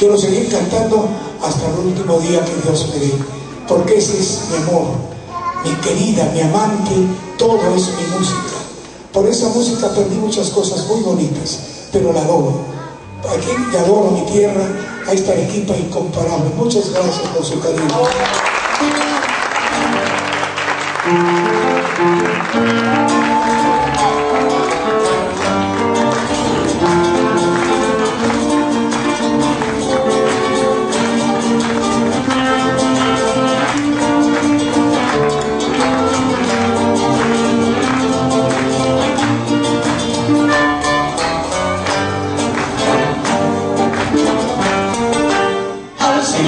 Quiero seguir cantando hasta el último día que Dios me dé, porque ese es mi amor, mi querida, mi amante, todo es mi música. Por esa música perdí muchas cosas muy bonitas, pero la adoro. Aquí te adoro mi tierra, a esta equipa incomparable. Muchas gracias por su cariño.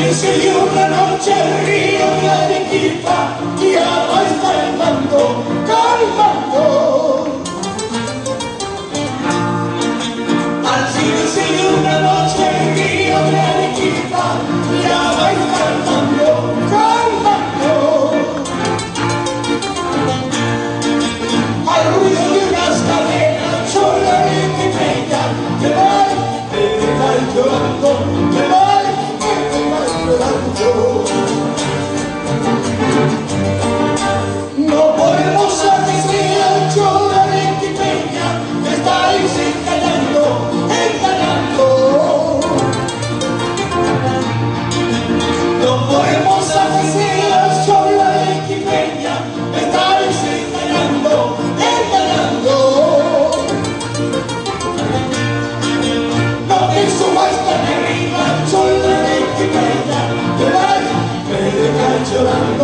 Dice yo una noche kita la Çölen